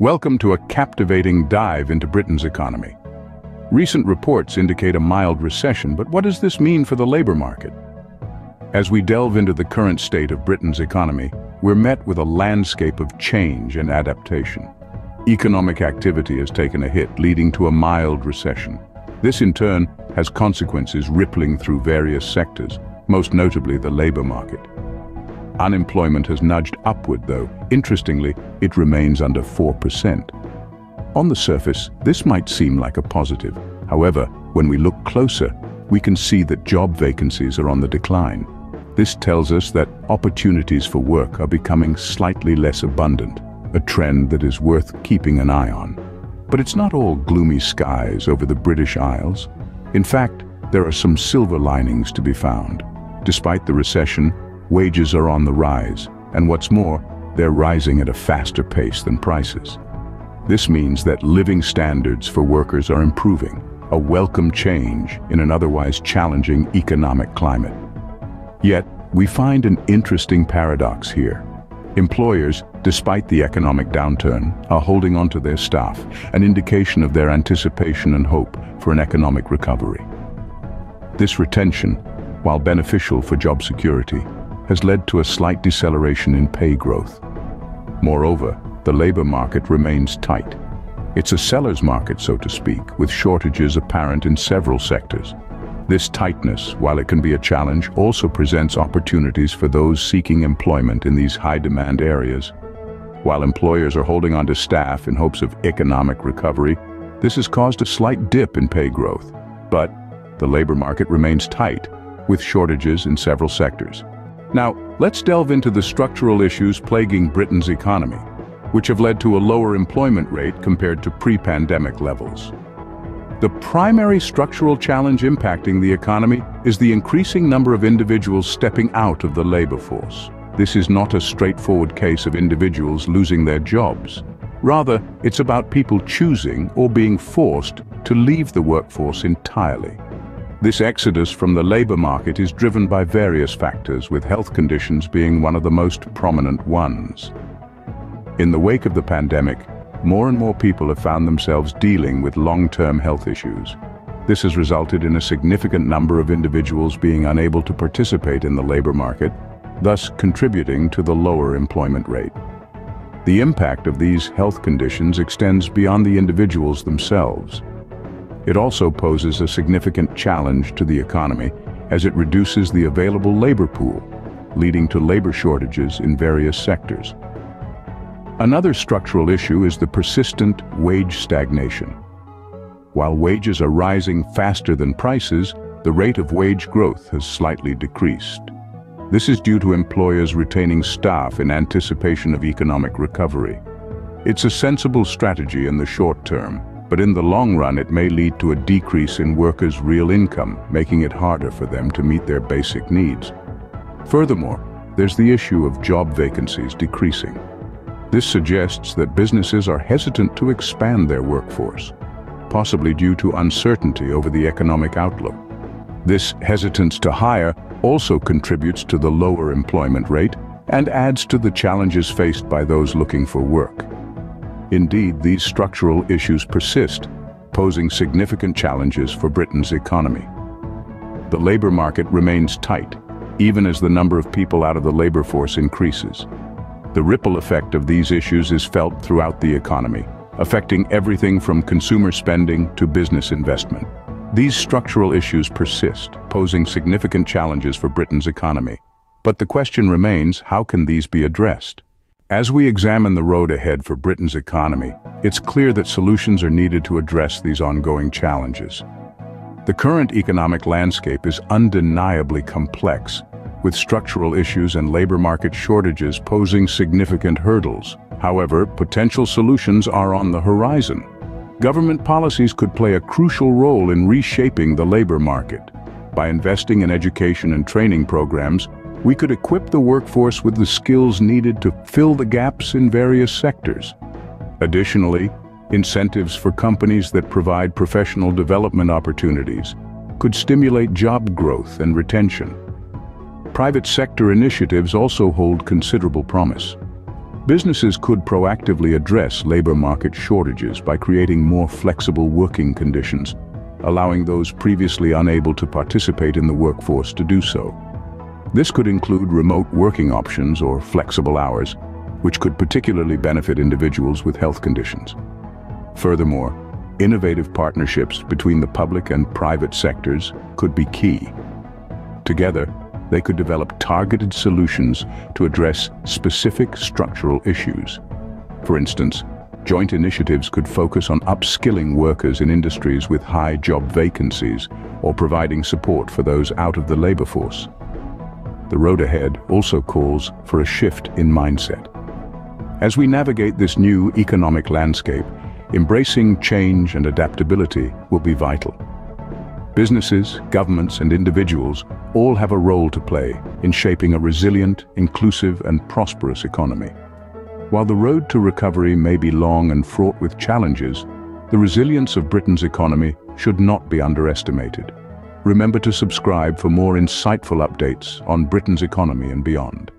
Welcome to a captivating dive into Britain's economy. Recent reports indicate a mild recession, but what does this mean for the labor market? As we delve into the current state of Britain's economy, we're met with a landscape of change and adaptation. Economic activity has taken a hit, leading to a mild recession. This in turn has consequences rippling through various sectors, most notably the labor market. Unemployment has nudged upward though. Interestingly, it remains under 4%. On the surface, this might seem like a positive. However, when we look closer, we can see that job vacancies are on the decline. This tells us that opportunities for work are becoming slightly less abundant, a trend that is worth keeping an eye on. But it's not all gloomy skies over the British Isles. In fact, there are some silver linings to be found. Despite the recession, Wages are on the rise, and what's more, they're rising at a faster pace than prices. This means that living standards for workers are improving, a welcome change in an otherwise challenging economic climate. Yet, we find an interesting paradox here. Employers, despite the economic downturn, are holding on to their staff, an indication of their anticipation and hope for an economic recovery. This retention, while beneficial for job security, has led to a slight deceleration in pay growth. Moreover, the labor market remains tight. It's a seller's market, so to speak, with shortages apparent in several sectors. This tightness, while it can be a challenge, also presents opportunities for those seeking employment in these high-demand areas. While employers are holding on to staff in hopes of economic recovery, this has caused a slight dip in pay growth. But the labor market remains tight, with shortages in several sectors. Now, let's delve into the structural issues plaguing Britain's economy, which have led to a lower employment rate compared to pre-pandemic levels. The primary structural challenge impacting the economy is the increasing number of individuals stepping out of the labor force. This is not a straightforward case of individuals losing their jobs. Rather, it's about people choosing or being forced to leave the workforce entirely. This exodus from the labor market is driven by various factors, with health conditions being one of the most prominent ones. In the wake of the pandemic, more and more people have found themselves dealing with long-term health issues. This has resulted in a significant number of individuals being unable to participate in the labor market, thus contributing to the lower employment rate. The impact of these health conditions extends beyond the individuals themselves. It also poses a significant challenge to the economy as it reduces the available labor pool, leading to labor shortages in various sectors. Another structural issue is the persistent wage stagnation. While wages are rising faster than prices, the rate of wage growth has slightly decreased. This is due to employers retaining staff in anticipation of economic recovery. It's a sensible strategy in the short term, but in the long run it may lead to a decrease in workers' real income, making it harder for them to meet their basic needs. Furthermore, there's the issue of job vacancies decreasing. This suggests that businesses are hesitant to expand their workforce, possibly due to uncertainty over the economic outlook. This hesitance to hire also contributes to the lower employment rate and adds to the challenges faced by those looking for work. Indeed, these structural issues persist, posing significant challenges for Britain's economy. The labor market remains tight, even as the number of people out of the labor force increases. The ripple effect of these issues is felt throughout the economy, affecting everything from consumer spending to business investment. These structural issues persist, posing significant challenges for Britain's economy. But the question remains, how can these be addressed? As we examine the road ahead for Britain's economy, it's clear that solutions are needed to address these ongoing challenges. The current economic landscape is undeniably complex, with structural issues and labor market shortages posing significant hurdles. However, potential solutions are on the horizon. Government policies could play a crucial role in reshaping the labor market. By investing in education and training programs, we could equip the workforce with the skills needed to fill the gaps in various sectors. Additionally, incentives for companies that provide professional development opportunities could stimulate job growth and retention. Private sector initiatives also hold considerable promise. Businesses could proactively address labor market shortages by creating more flexible working conditions, allowing those previously unable to participate in the workforce to do so. This could include remote working options or flexible hours, which could particularly benefit individuals with health conditions. Furthermore, innovative partnerships between the public and private sectors could be key. Together, they could develop targeted solutions to address specific structural issues. For instance, joint initiatives could focus on upskilling workers in industries with high job vacancies or providing support for those out of the labor force. The road ahead also calls for a shift in mindset. As we navigate this new economic landscape, embracing change and adaptability will be vital. Businesses, governments and individuals all have a role to play in shaping a resilient, inclusive and prosperous economy. While the road to recovery may be long and fraught with challenges, the resilience of Britain's economy should not be underestimated. Remember to subscribe for more insightful updates on Britain's economy and beyond.